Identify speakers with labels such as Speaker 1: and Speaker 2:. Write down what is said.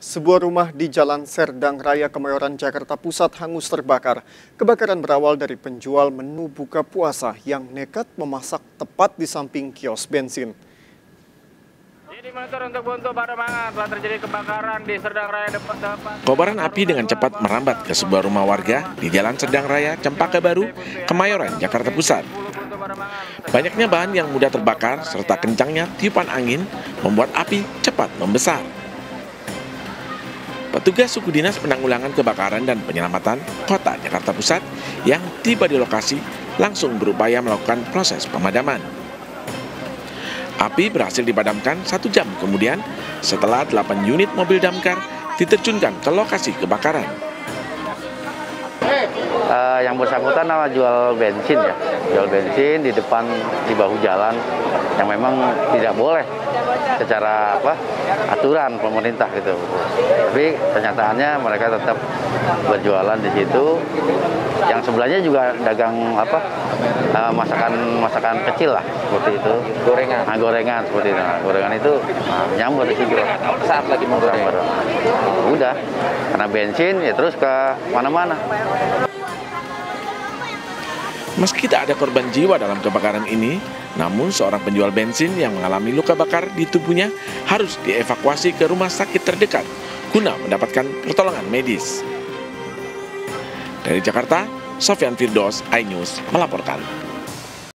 Speaker 1: Sebuah rumah di Jalan Serdang Raya Kemayoran, Jakarta Pusat hangus terbakar. Kebakaran berawal dari penjual menu buka puasa yang nekat memasak tepat di samping kios bensin.
Speaker 2: Ini motor untuk buntu Pademangan telah terjadi kebakaran di Serdang Raya depan depan.
Speaker 3: Kobaran api dengan cepat merambat ke sebuah rumah warga di Jalan Serdang Raya, Cempaka Baru, Kemayoran, Jakarta Pusat. Banyaknya bahan yang mudah terbakar serta kencangnya tiupan angin membuat api cepat membesar. Petugas suku dinas penanggulangan kebakaran dan penyelamatan kota Jakarta Pusat yang tiba di lokasi langsung berupaya melakukan proses pemadaman. Api berhasil dipadamkan satu jam kemudian setelah 8 unit mobil damkar diterjunkan ke lokasi kebakaran.
Speaker 4: Eh, yang bersangkutan nama jual bensin ya, jual bensin di depan di bahu jalan yang memang tidak boleh secara apa aturan pemerintah gitu. Tapi kenyataannya mereka tetap berjualan di situ. Yang sebelahnya juga dagang apa eh, masakan masakan kecil lah seperti itu. Gorengan. Nah, gorengan seperti itu. Nah, gorengan itu nah, nyambur di situ.
Speaker 2: Saat lagi mau
Speaker 4: Nyambur. Udah, karena bensin ya terus ke mana-mana.
Speaker 3: Meski tak ada korban jiwa dalam kebakaran ini, namun seorang penjual bensin yang mengalami luka bakar di tubuhnya harus dievakuasi ke rumah sakit terdekat guna mendapatkan pertolongan medis. Dari Jakarta, Sofian Firdos, iNews melaporkan.